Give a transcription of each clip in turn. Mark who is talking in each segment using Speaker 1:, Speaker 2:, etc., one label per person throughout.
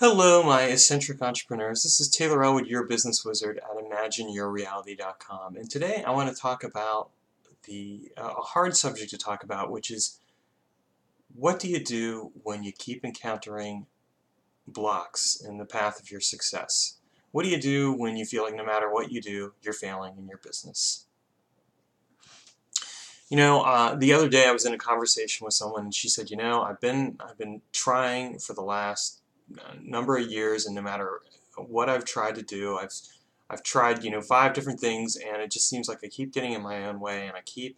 Speaker 1: Hello, my eccentric entrepreneurs. This is Taylor Ellwood, your business wizard at ImagineYourReality.com. And today I want to talk about the uh, a hard subject to talk about, which is what do you do when you keep encountering blocks in the path of your success? What do you do when you feel like no matter what you do, you're failing in your business? You know, uh, the other day I was in a conversation with someone, and she said, "You know, I've been I've been trying for the last number of years, and no matter what I've tried to do, I've I've tried you know five different things, and it just seems like I keep getting in my own way, and I keep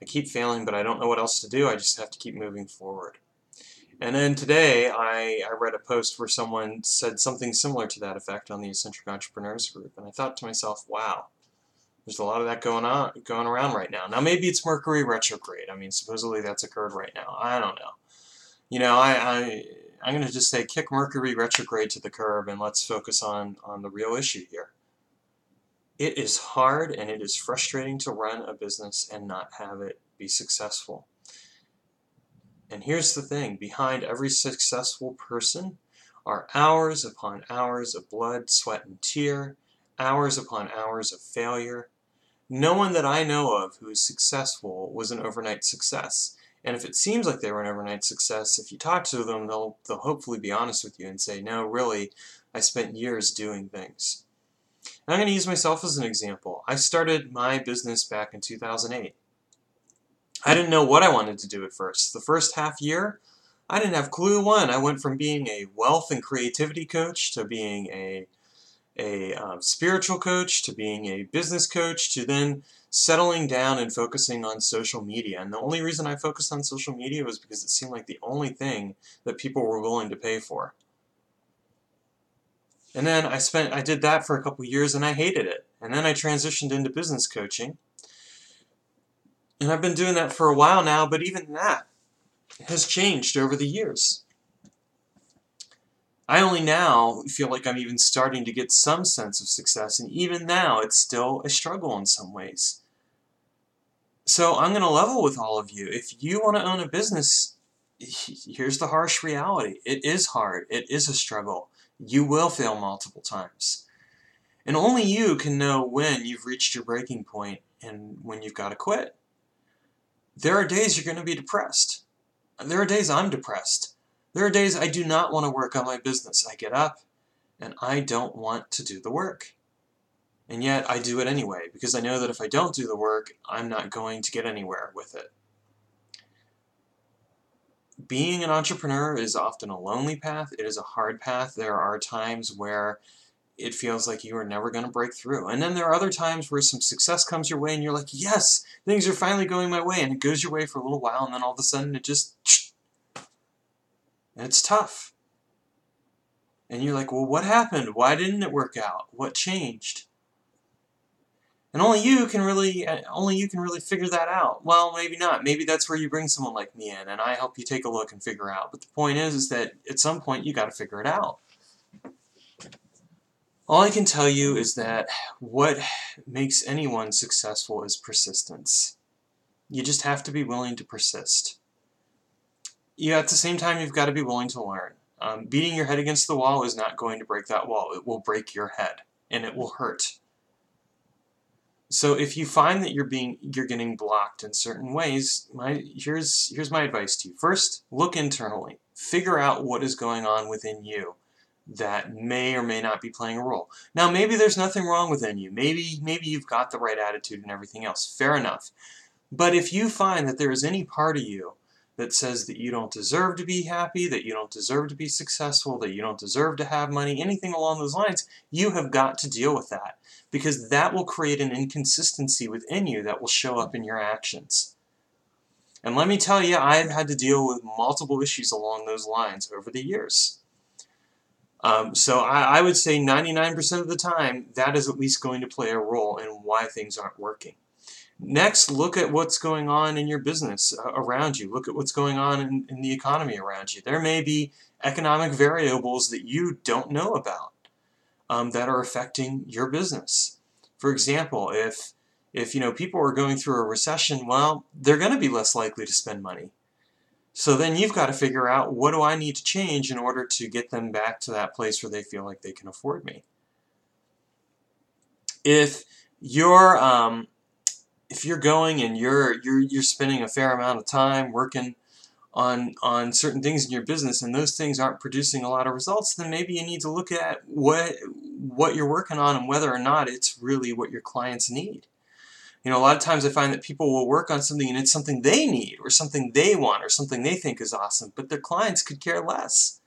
Speaker 1: I keep failing, but I don't know what else to do. I just have to keep moving forward." And then today I, I read a post where someone said something similar to that effect on the Eccentric Entrepreneurs group, and I thought to myself, wow, there's a lot of that going on, going around right now. Now maybe it's Mercury retrograde. I mean, supposedly that's occurred right now. I don't know. You know, I, I I'm going to just say kick Mercury retrograde to the curb and let's focus on on the real issue here. It is hard and it is frustrating to run a business and not have it be successful. And here's the thing, behind every successful person are hours upon hours of blood, sweat, and tear, hours upon hours of failure, no one that I know of who is successful was an overnight success. And if it seems like they were an overnight success, if you talk to them, they'll, they'll hopefully be honest with you and say, no, really, I spent years doing things. And I'm going to use myself as an example. I started my business back in 2008. I didn't know what I wanted to do at first. The first half year, I didn't have clue one. I went from being a wealth and creativity coach to being a a um, spiritual coach to being a business coach to then settling down and focusing on social media. And the only reason I focused on social media was because it seemed like the only thing that people were willing to pay for. And then I spent I did that for a couple years and I hated it. And then I transitioned into business coaching. And I've been doing that for a while now, but even that has changed over the years. I only now feel like I'm even starting to get some sense of success, and even now it's still a struggle in some ways. So I'm going to level with all of you. If you want to own a business, here's the harsh reality. It is hard. It is a struggle. You will fail multiple times. And only you can know when you've reached your breaking point and when you've got to quit. There are days you're going to be depressed. There are days I'm depressed. There are days I do not want to work on my business. I get up and I don't want to do the work. And yet I do it anyway because I know that if I don't do the work, I'm not going to get anywhere with it. Being an entrepreneur is often a lonely path. It is a hard path. There are times where it feels like you are never going to break through. And then there are other times where some success comes your way and you're like, yes, things are finally going my way. And it goes your way for a little while and then all of a sudden it just and it's tough. And you're like, well, what happened? Why didn't it work out? What changed? And only you can really, uh, only you can really figure that out. Well, maybe not. Maybe that's where you bring someone like me in, and I help you take a look and figure out. But the point is, is that at some point you got to figure it out. All I can tell you is that what makes anyone successful is persistence. You just have to be willing to persist you at the same time you've got to be willing to learn. Um, beating your head against the wall is not going to break that wall. It will break your head, and it will hurt. So if you find that you're being you're getting blocked in certain ways, my here's here's my advice to you. First, look internally. Figure out what is going on within you that may or may not be playing a role. Now, maybe there's nothing wrong within you. Maybe maybe you've got the right attitude and everything else. Fair enough. But if you find that there is any part of you that says that you don't deserve to be happy, that you don't deserve to be successful, that you don't deserve to have money, anything along those lines, you have got to deal with that because that will create an inconsistency within you that will show up in your actions. And let me tell you, I've had to deal with multiple issues along those lines over the years. Um, so I, I would say 99% of the time, that is at least going to play a role in why things aren't working. Next, look at what's going on in your business uh, around you. Look at what's going on in, in the economy around you. There may be economic variables that you don't know about um, that are affecting your business. For example, if if you know people are going through a recession, well, they're going to be less likely to spend money. So then you've got to figure out what do I need to change in order to get them back to that place where they feel like they can afford me. If you're um, if you're going and you're you're you're spending a fair amount of time working on on certain things in your business and those things aren't producing a lot of results, then maybe you need to look at what what you're working on and whether or not it's really what your clients need. You know, a lot of times I find that people will work on something and it's something they need or something they want or something they think is awesome, but their clients could care less.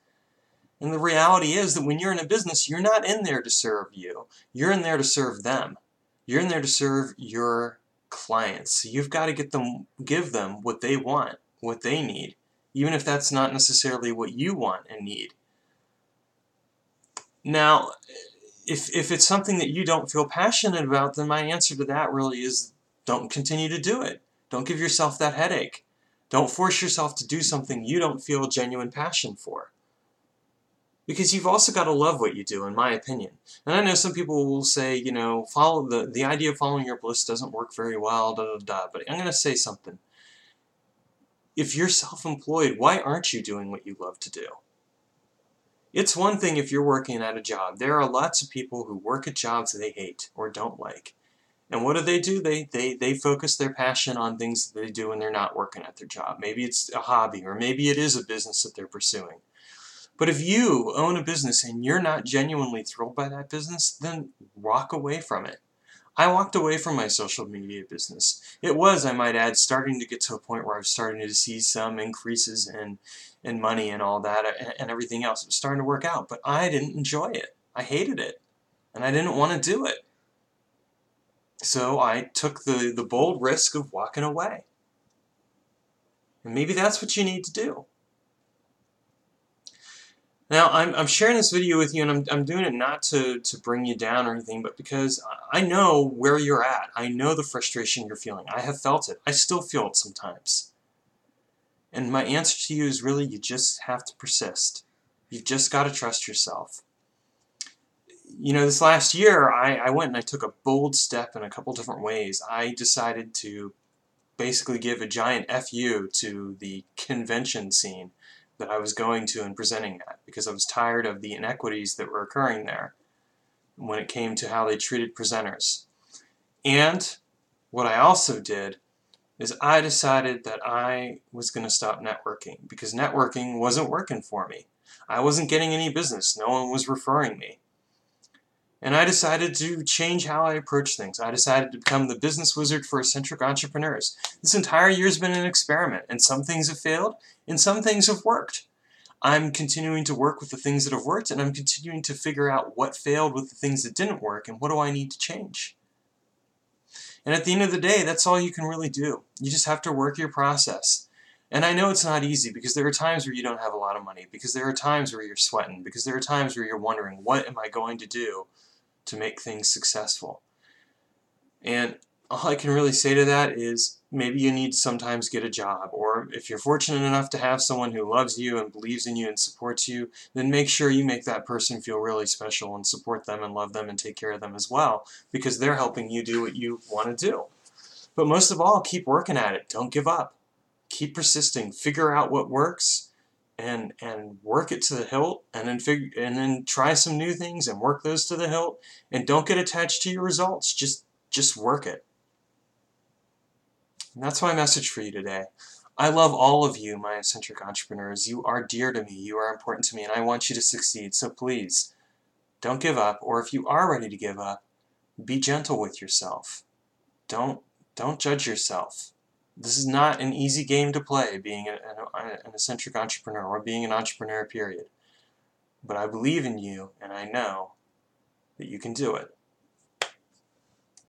Speaker 1: And the reality is that when you're in a business, you're not in there to serve you. You're in there to serve them. You're in there to serve your clients. You've got to get them give them what they want, what they need, even if that's not necessarily what you want and need. Now, if, if it's something that you don't feel passionate about, then my answer to that really is don't continue to do it. Don't give yourself that headache. Don't force yourself to do something you don't feel genuine passion for. Because you've also got to love what you do, in my opinion. And I know some people will say, you know, follow the, the idea of following your bliss doesn't work very well, da da da. But I'm going to say something. If you're self-employed, why aren't you doing what you love to do? It's one thing if you're working at a job. There are lots of people who work at jobs they hate or don't like. And what do they do? They, they, they focus their passion on things that they do when they're not working at their job. Maybe it's a hobby or maybe it is a business that they're pursuing. But if you own a business and you're not genuinely thrilled by that business, then walk away from it. I walked away from my social media business. It was, I might add, starting to get to a point where I was starting to see some increases in, in money and all that and, and everything else. It was starting to work out, but I didn't enjoy it. I hated it, and I didn't want to do it. So I took the, the bold risk of walking away. And maybe that's what you need to do. Now, I'm, I'm sharing this video with you, and I'm, I'm doing it not to, to bring you down or anything, but because I know where you're at. I know the frustration you're feeling. I have felt it. I still feel it sometimes. And my answer to you is really you just have to persist. You've just got to trust yourself. You know, this last year, I, I went and I took a bold step in a couple different ways. I decided to basically give a giant FU to the convention scene that I was going to and presenting at because I was tired of the inequities that were occurring there when it came to how they treated presenters. And what I also did is I decided that I was going to stop networking because networking wasn't working for me. I wasn't getting any business. No one was referring me. And I decided to change how I approach things. I decided to become the business wizard for eccentric entrepreneurs. This entire year has been an experiment, and some things have failed, and some things have worked. I'm continuing to work with the things that have worked, and I'm continuing to figure out what failed with the things that didn't work, and what do I need to change. And at the end of the day, that's all you can really do. You just have to work your process. And I know it's not easy because there are times where you don't have a lot of money, because there are times where you're sweating, because there are times where you're wondering, what am I going to do to make things successful. And all I can really say to that is maybe you need to sometimes get a job or if you're fortunate enough to have someone who loves you and believes in you and supports you then make sure you make that person feel really special and support them and love them and take care of them as well because they're helping you do what you want to do. But most of all keep working at it. Don't give up. Keep persisting. Figure out what works and and work it to the hilt and then figure and then try some new things and work those to the hilt. And don't get attached to your results. Just just work it. And that's my message for you today. I love all of you my eccentric entrepreneurs. You are dear to me. You are important to me and I want you to succeed. So please don't give up or if you are ready to give up be gentle with yourself. Don't don't judge yourself this is not an easy game to play, being an, an eccentric entrepreneur or being an entrepreneur, period. But I believe in you, and I know that you can do it.